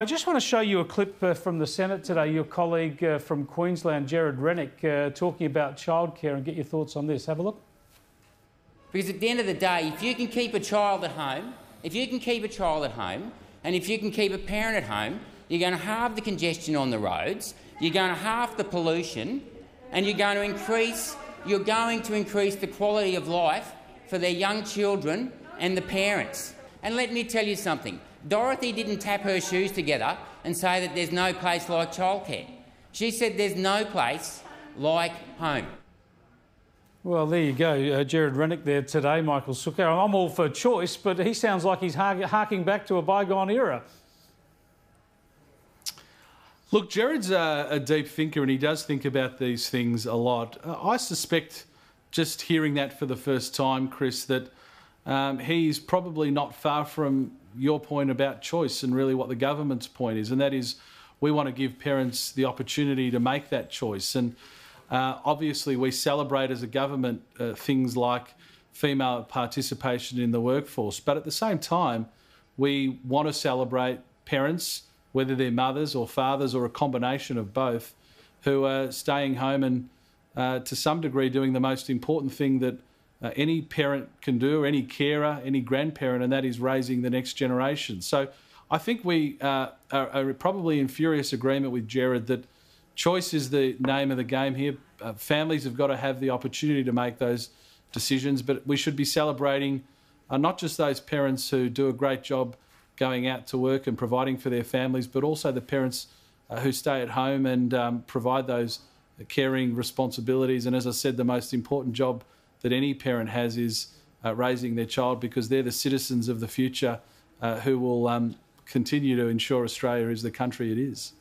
I just want to show you a clip uh, from the Senate today. Your colleague uh, from Queensland, Gerard Rennick, uh, talking about childcare and get your thoughts on this. Have a look. Because at the end of the day, if you can keep a child at home, if you can keep a child at home, and if you can keep a parent at home, you're going to halve the congestion on the roads, you're going to halve the pollution, and you're going to increase, you're going to increase the quality of life for their young children and the parents. And let me tell you something. Dorothy didn't tap her shoes together and say that there's no place like childcare. She said there's no place like home. Well, there you go. Uh, Gerard Rennick there today, Michael Sukkar. I'm all for choice, but he sounds like he's harking back to a bygone era. Look, Gerard's a, a, deep thinker and he does think about these things a lot. Uh, I suspect, just hearing that for the first time, Chris, that um, he's probably not far from your point about choice and really what the government's point is, and that is we want to give parents the opportunity to make that choice. And uh, obviously, we celebrate as a government uh, things like female participation in the workforce, but at the same time, we want to celebrate parents, whether they're mothers or fathers or a combination of both, who are staying home and uh, to some degree doing the most important thing that uh, any parent can do, or any carer, any grandparent, and that is raising the next generation. So I think we uh, are, are, probably in furious agreement with Gerard that choice is the name of the game here. Uh, families have got to have the opportunity to make those decisions, but we should be celebrating uh, not just those parents who do a great job going out to work and providing for their families, but also the parents uh, who stay at home and um, provide those caring responsibilities. And as I said, the most important job that any parent has is uh, raising their child because they're the citizens of the future uh, who will um, continue to ensure Australia is the country it is.